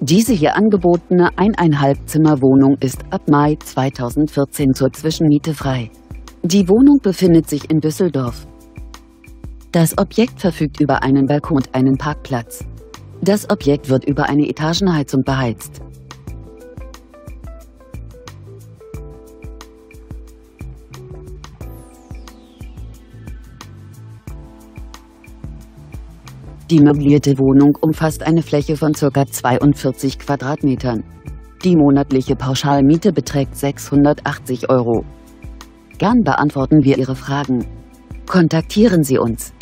Diese hier angebotene eineinhalb Zimmer Wohnung ist ab Mai 2014 zur Zwischenmiete frei. Die Wohnung befindet sich in Düsseldorf. Das Objekt verfügt über einen Balkon und einen Parkplatz. Das Objekt wird über eine Etagenheizung beheizt. Die möblierte Wohnung umfasst eine Fläche von ca. 42 Quadratmetern. Die monatliche Pauschalmiete beträgt 680 Euro. Gern beantworten wir Ihre Fragen. Kontaktieren Sie uns.